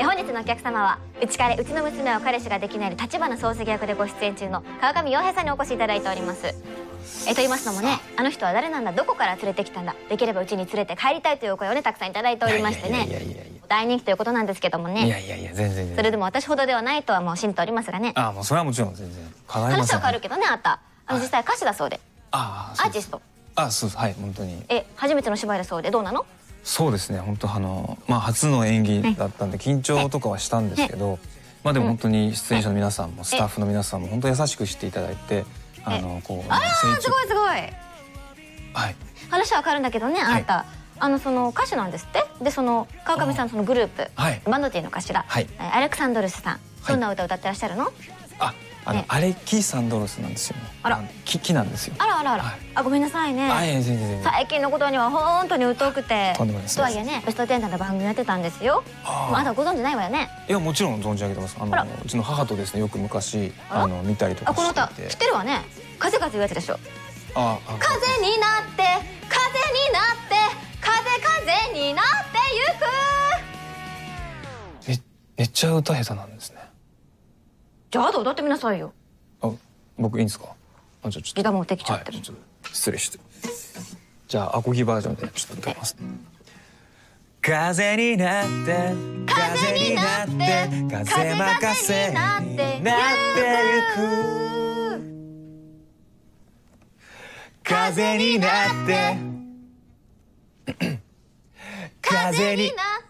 え本日のお客様はうち彼うちの娘は彼氏ができない立花漱石役でご出演中の川上洋平さんにお越しいただいております。えと言いますのもねあの人は誰なんだどこから連れてきたんだできればうちに連れて帰りたいというお声をねたくさんいただいておりましてね。大人気ということなんですけどもね。いやいやいや全然。それでも私ほどではないとはもう信じておりますがね。あもうそれはもちろん全然。話は変わるけどねあんた。あの実際歌手だそうで。あアーティスト。あそうはい本当に。え初めての芝居だそうでどうなの？そうですね本当あのまあ初の演技だったんで緊張とかはしたんですけどまあでも本当に出演者の皆さんもスタッフの皆さんも本当優しくしていただいてあのこうあらすごいすごい。はい。話は変わるんだけどねあなた。あのその歌手なんですって？でその川上さんそのグループ。バンドティーの頭アレクサンドルスさん。どんな歌歌ってらっしゃるの？ああの、アレキサンドロスなんですよね。あら、木木なんですよ。あらあらあら、あごめんなさいね。あいや全然最近のことには本当に疎くて。とんでもないです。とはいえね、ベストテンダーの番組やってたんですよ。あなたご存知ないわよね。いやもちろん存じ上げてます。あのうちの母とですねよく昔あの見たりとかあこの歌知ってるわね。風風いうやつでしょ。あ風になって風になって風風になってゆく。めめっちゃ歌下手なんですね。じゃああと歌ってみなさいよ。あ、僕いいんですか？あ、じゃちょっと。ギター持ってきちゃってる。はい、失礼して。じゃあアコギバージョンでちょっと歌います。風になって風になって風任せになってゆく風になって風になって